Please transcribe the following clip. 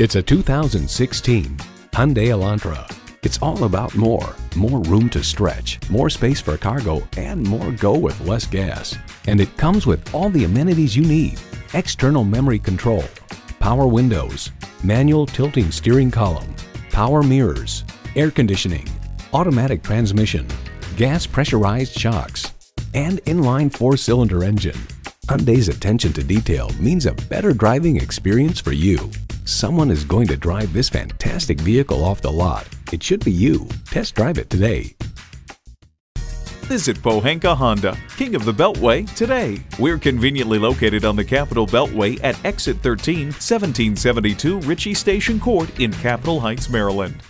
It's a 2016 Hyundai Elantra. It's all about more. More room to stretch, more space for cargo, and more go with less gas. And it comes with all the amenities you need. External memory control, power windows, manual tilting steering column, power mirrors, air conditioning, automatic transmission, gas pressurized shocks, and inline four-cylinder engine. Hyundai's attention to detail means a better driving experience for you. Someone is going to drive this fantastic vehicle off the lot. It should be you. Test drive it today. Visit Pohanka Honda, King of the Beltway, today. We're conveniently located on the Capitol Beltway at Exit 13, 1772 Ritchie Station Court in Capitol Heights, Maryland.